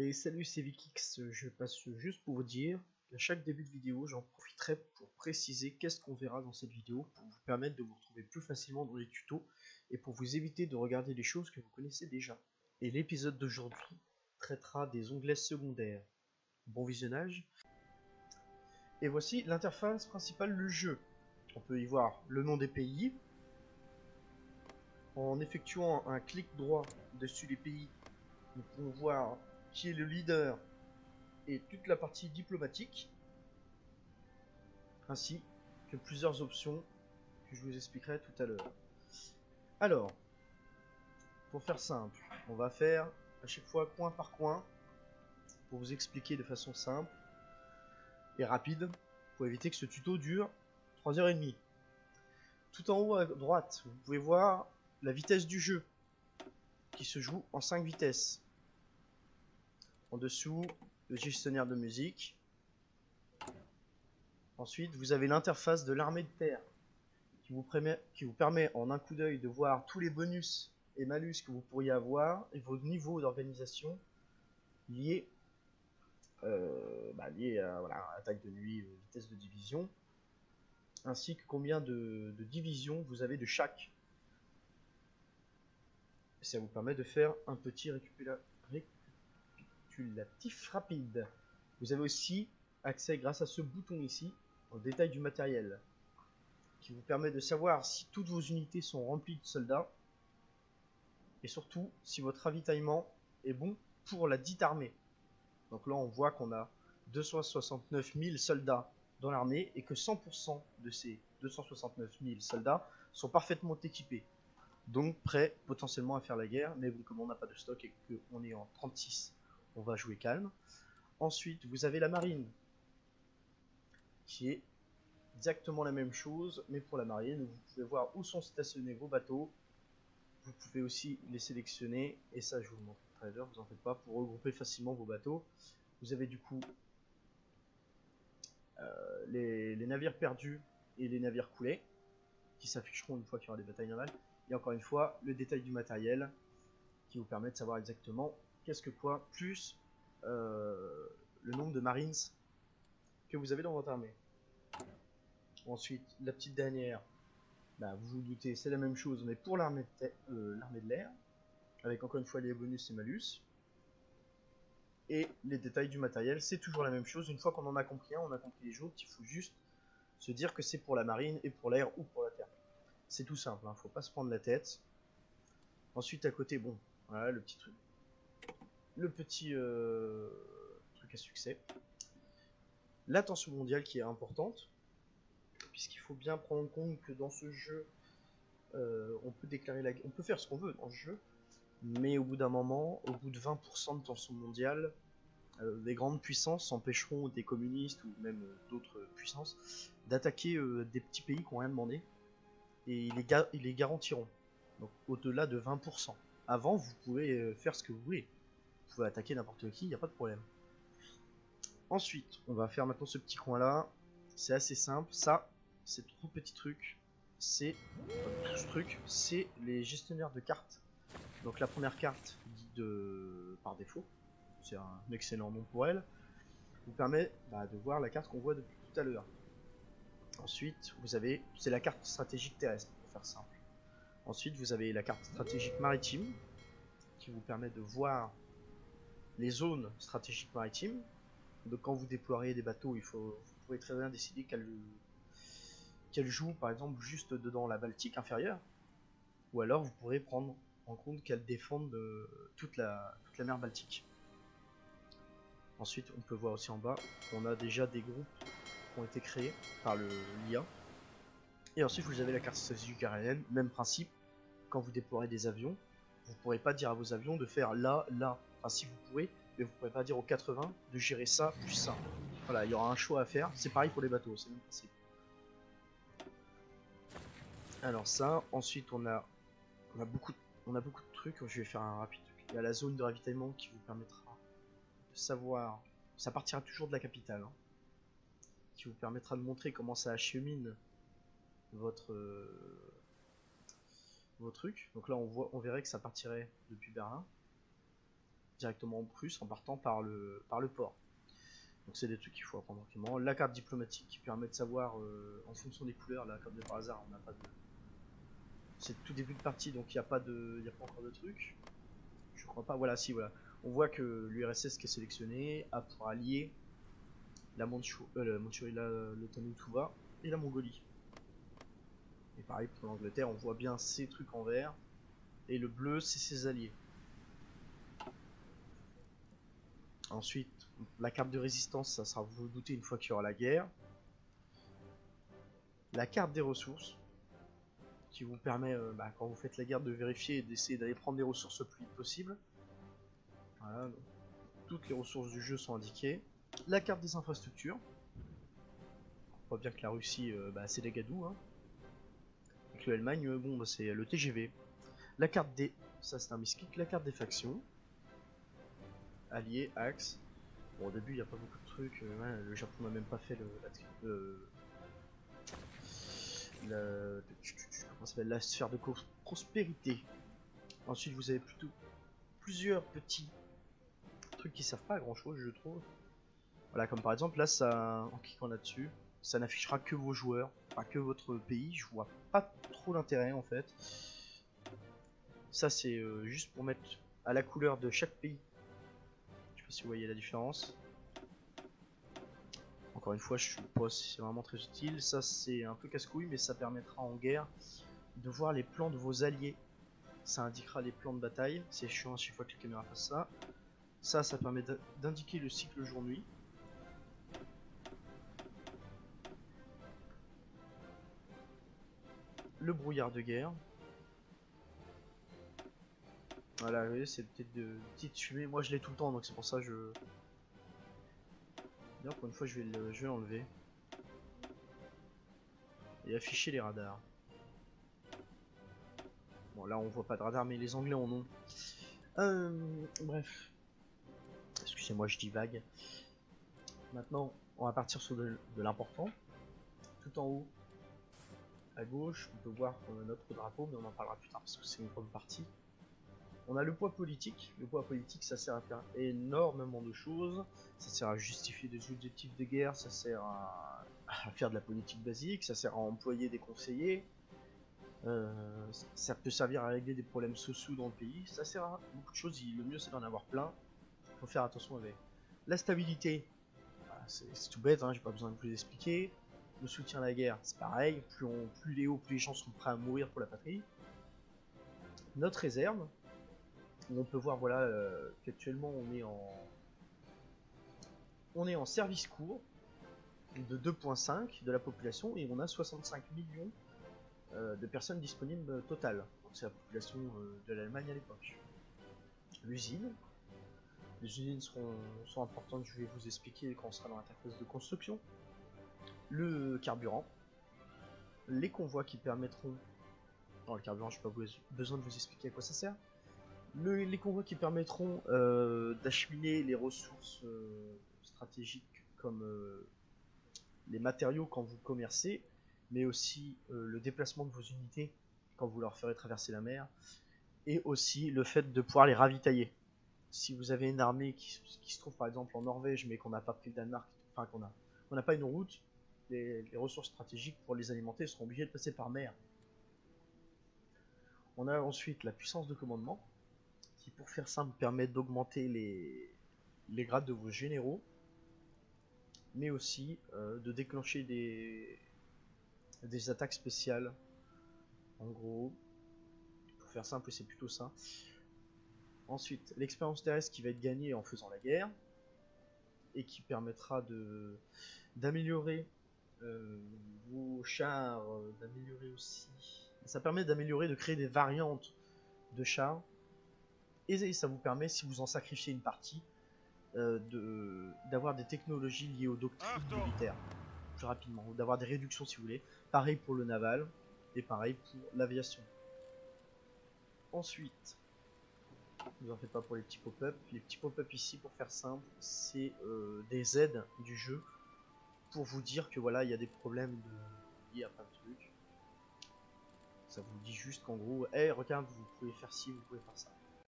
Et salut c'est Vikix, je passe juste pour vous dire qu'à chaque début de vidéo j'en profiterai pour préciser qu'est-ce qu'on verra dans cette vidéo pour vous permettre de vous retrouver plus facilement dans les tutos et pour vous éviter de regarder des choses que vous connaissez déjà. Et l'épisode d'aujourd'hui traitera des onglets secondaires. Bon visionnage. Et voici l'interface principale du jeu. On peut y voir le nom des pays. En effectuant un clic droit dessus les pays, nous pouvons voir est le leader et toute la partie diplomatique, ainsi que plusieurs options que je vous expliquerai tout à l'heure. Alors, pour faire simple, on va faire à chaque fois coin par coin pour vous expliquer de façon simple et rapide pour éviter que ce tuto dure 3h30. Tout en haut à droite, vous pouvez voir la vitesse du jeu qui se joue en 5 vitesses. En dessous, le gestionnaire de musique. Ensuite, vous avez l'interface de l'armée de terre qui vous, permet, qui vous permet en un coup d'œil de voir tous les bonus et malus que vous pourriez avoir et vos niveaux d'organisation liés, euh, bah, liés à voilà, attaque de nuit, euh, vitesse de division, ainsi que combien de, de divisions vous avez de chaque. Ça vous permet de faire un petit récupérateur rapide. Vous avez aussi accès grâce à ce bouton ici au détail du matériel qui vous permet de savoir si toutes vos unités sont remplies de soldats et surtout si votre ravitaillement est bon pour la dite armée. Donc là on voit qu'on a 269 000 soldats dans l'armée et que 100% de ces 269 000 soldats sont parfaitement équipés. Donc prêts potentiellement à faire la guerre, mais bon, comme on n'a pas de stock et qu'on est en 36 on va jouer calme. Ensuite, vous avez la marine, qui est exactement la même chose, mais pour la marine, vous pouvez voir où sont stationnés vos bateaux. Vous pouvez aussi les sélectionner, et ça je vous montre très bien, vous en faites pas, pour regrouper facilement vos bateaux. Vous avez du coup euh, les, les, navires perdus et les navires coulés, qui s'afficheront une fois qu'il y aura des batailles navales. Et encore une fois, le détail du matériel, qui vous permet de savoir exactement que quoi, plus euh, le nombre de Marines que vous avez dans votre armée? Ensuite, la petite dernière, bah, vous vous doutez, c'est la même chose, mais pour l'armée de, euh, l'air, avec encore une fois les bonus et malus. Et les détails du matériel, c'est toujours la même chose. Une fois qu'on en a compris un, on a compris les jours, il faut juste se dire que c'est pour la marine et pour l'air ou pour la terre. C'est tout simple, hein, faut pas se prendre la tête. Ensuite, à côté, bon, voilà le petit truc le petit euh, truc à succès. La tension mondiale qui est importante, puisqu'il faut bien prendre compte que dans ce jeu, euh, on peut déclarer la on peut faire ce qu'on veut dans le jeu, mais au bout d'un moment, au bout de 20% de tension mondiale, euh, les grandes puissances empêcheront des communistes ou même d'autres puissances d'attaquer des petits pays qui n'ont rien demandé, et ils les, ils les garantiront. Donc au-delà de 20%. Avant, vous pouvez faire ce que vous voulez pouvez attaquer n'importe qui, il n'y a pas de problème. Ensuite, on va faire maintenant ce petit coin là. C'est assez simple. Ça, c'est trop petit truc. C'est ce truc, c'est les gestionnaires de cartes. Donc la première carte dit de par défaut, c'est un excellent nom pour elle, vous permet bah, de voir la carte qu'on voit depuis tout à l'heure. Ensuite, vous avez, c'est la carte stratégique terrestre, pour faire simple. Ensuite, vous avez la carte stratégique maritime, qui vous permet de voir les zones stratégiques maritimes. Donc quand vous déploierez des bateaux, il faut, vous pouvez très bien décider qu'elles qu'elle jouent par exemple juste dedans la Baltique inférieure, ou alors vous pourrez prendre en compte qu'elles défendent euh, toute, la, toute la mer Baltique. Ensuite, on peut voir aussi en bas qu'on a déjà des groupes qui ont été créés par le l'IA. Et ensuite, vous avez la carte stratégique aérienne, même principe. Quand vous déploierez des avions, vous ne pourrez pas dire à vos avions de faire là, là, Enfin, si vous pouvez, mais vous pourrez pas dire aux 80 de gérer ça plus ça. Voilà, il y aura un choix à faire. C'est pareil pour les bateaux, c'est même principe. Alors ça, ensuite on a, on a beaucoup, on a beaucoup de trucs. Je vais faire un rapide. Il y a la zone de ravitaillement qui vous permettra de savoir. Ça partira toujours de la capitale, hein, qui vous permettra de montrer comment ça achemine votre vos trucs. Donc là, on voit, on verrait que ça partirait depuis Berlin. Directement en Prusse en partant par le, par le port. Donc c'est des trucs qu'il faut apprendre. La carte diplomatique qui permet de savoir euh, en fonction des couleurs, là comme de par hasard on n'a pas de. C'est tout début de partie donc il n'y a pas de. A pas encore de trucs. Je crois pas. Voilà, si voilà. On voit que l'URSS qui est sélectionné a pour allié la, Manchou euh, la Manchurie, Tuva et la Mongolie. Et pareil pour l'Angleterre, on voit bien ces trucs en vert. Et le bleu, c'est ses alliés. Ensuite, la carte de résistance, ça sera, vous vous doutez, une fois qu'il y aura la guerre. La carte des ressources, qui vous permet, euh, bah, quand vous faites la guerre, de vérifier et d'essayer d'aller prendre des ressources le plus vite possible. Voilà, toutes les ressources du jeu sont indiquées. La carte des infrastructures. On voit bien que la Russie, euh, bah, c'est des gadous. Hein. L'Allemagne, euh, bon, bah, c'est le TGV. La carte des... Ça, c'est un miskik. La carte des factions. Alliés, Axe. Bon, au début, il n'y a pas beaucoup de trucs. Euh, le Japon n'a même pas fait le, la, la sphère de prospérité. Ensuite, vous avez plutôt plusieurs petits trucs qui servent pas à grand chose, je trouve. Voilà, comme par exemple, là, ça, en cliquant là-dessus, ça n'affichera que vos joueurs, pas que votre pays. Je vois pas trop l'intérêt en fait. Ça, c'est euh, juste pour mettre à la couleur de chaque pays si vous voyez la différence. Encore une fois, je suis pas c'est vraiment très utile. Ça, c'est un peu casse-couille, mais ça permettra en guerre de voir les plans de vos alliés. Ça indiquera les plans de bataille. C'est chiant à chaque fois que la caméra fasse ça. Ça, ça permet d'indiquer le cycle jour-nuit. Le brouillard de guerre. Voilà, vous c'est peut-être de petites fumées. Moi, je l'ai tout le temps, donc c'est pour ça que je. D'ailleurs, pour une fois, je vais l'enlever. Et afficher les radars. Bon, là, on voit pas de radar, mais les Anglais en ont. Euh, bref. Excusez-moi, je dis vague. Maintenant, on va partir sur de, l'important. Tout en haut, à gauche, on peut voir notre drapeau, mais on en parlera plus tard parce que c'est une grande partie. On a le poids politique. Le poids politique, ça sert à faire énormément de choses. Ça sert à justifier des objectifs de guerre, ça sert à, faire de la politique basique, ça sert à employer des conseillers. Euh, ça peut servir à régler des problèmes sociaux dans le pays. Ça sert à beaucoup de choses. Le mieux, c'est d'en avoir plein. Faut faire attention avec. La stabilité, bah, c'est tout bête, hein, j'ai pas besoin de plus expliquer. Le soutien à la guerre, c'est pareil. Plus, on, plus les hauts, plus les gens sont prêts à mourir pour la patrie. Notre réserve, on peut voir voilà euh, qu'actuellement on est en est en service court de 2.5 de la population et on a 65 millions euh, de personnes disponibles total. C'est la population euh, de l'Allemagne à l'époque. L'usine. Les usines sont importantes, je vais vous expliquer quand on sera dans l'interface de construction. Le carburant. Les convois qui permettront... Dans le carburant, je n'ai pas besoin de vous expliquer à quoi ça sert les convois qui permettront euh, d'acheminer les ressources euh, stratégiques comme euh, les matériaux quand vous commercez, mais aussi le déplacement de vos unités quand vous leur ferez traverser la mer, et aussi le fait de pouvoir les ravitailler. Si vous avez une armée qui, se trouve par exemple en Norvège, mais qu'on n'a pas pris le Danemark, enfin qu'on n'a pas une route, les, les ressources stratégiques pour les alimenter seront obligées de passer par mer. On a ensuite la puissance de commandement, pour faire simple, permet d'augmenter les, les grades de vos généraux, mais aussi euh, de déclencher des, des attaques spéciales. En gros, pour faire simple, c'est plutôt ça. Ensuite, l'expérience terrestre qui va être gagnée en faisant la guerre, et qui permettra de d'améliorer euh, vos chars, euh, d'améliorer aussi. Ça permet d'améliorer, de créer des variantes de chars et ça vous permet, si vous en sacrifiez une partie, euh, d'avoir des technologies liées aux doctrines militaires plus rapidement, ou d'avoir des réductions si vous voulez. Pareil pour le naval, et pareil pour l'aviation. Ensuite, ne vous en faites pas pour les petits pop-up. Les petits pop-up ici, pour faire simple, c'est euh, des aides du jeu pour vous dire que voilà, il y a des problèmes de... liés à plein de trucs. Ça vous dit juste qu'en gros, hey, regarde, vous pouvez faire ci, vous pouvez faire ça.